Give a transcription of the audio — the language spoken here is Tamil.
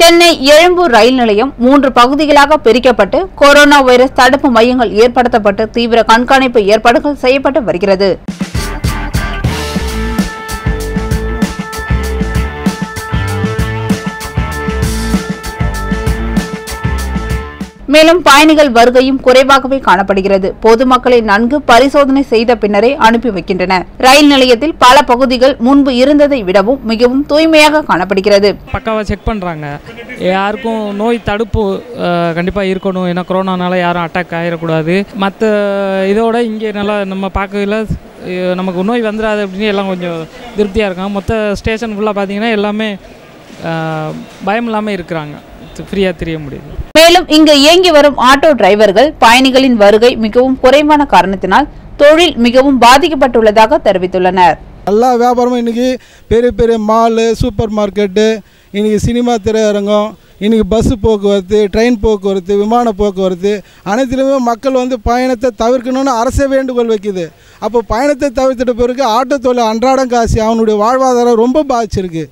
சென்னை எழும்பூர் ரயில் நிலையம் மூன்று பகுதிகளாக பிரிக்கப்பட்டு கொரோனா வைரஸ் தடுப்பு மையங்கள் ஏற்படுத்தப்பட்டு தீவிர கண்காணிப்பு ஏற்பாடுகள் செய்யப்பட்டு வருகிறது. மேலும் பயணிகள் வருகையும் குறைவாகவே காணப்படுகிறது. பொதுமக்களை நன்கு பரிசோதனை செய்த பின்னரே அனுப்பி வைக்கின்றனர் ரயில் நிலையத்தில் பல பகுதிகள் முன்பு இருந்ததை விடவும் மிகவும் தூய்மையாக காணப்படுகிறது. பக்காவாக செக் பண்ணுறாங்க யாருக்கும் நோய் தடுப்பு கண்டிப்பாக இருக்கணும். ஏன்னா கொரோனானால யாரும் அட்டாக் ஆகிடக்கூடாது மற்ற இதோட இங்கே நல்லா நம்ம பார்க்கல நமக்கு நோய் வந்துடாது அப்படின்னு எல்லாம் கொஞ்சம் திருப்தியாக இருக்காங்க. மொத்த ஸ்டேஷன் ஃபுல்லாக பார்த்தீங்கன்னா எல்லாமே பயம் இல்லாமல் இருக்கிறாங்க. ஃப்ரீயாக தெரிய முடியுது. மேலும் இங்கு இயங்கி வரும் ஆட்டோ டிரைவர்கள் பயணிகளின் வருகை மிகவும் குறைவான காரணத்தினால் தொழில் மிகவும் பாதிக்கப்பட்டுள்ளதாக தெரிவித்துள்ளனர். எல்லா வியாபாரமும் இன்றைக்கி பெரிய பெரிய மாலு சூப்பர் மார்க்கெட்டு இன்றைக்கி சினிமா திரையரங்கம் இன்றைக்கி பஸ்ஸு போக்குவரத்து ட்ரெயின் போக்குவரத்து விமான போக்குவரத்து அனைத்திலுமே மக்கள் வந்து பயணத்தை தவிர்க்கணும்னு அரசே வேண்டுகோள் வைக்குது. அப்போ பயணத்தை தவிர்த்துட்ட பிறகு ஆட்டோ தொழில் அன்றாடம் காசு அவனுடைய வாழ்வாதாரம் ரொம்ப பாதிச்சிருக்கு.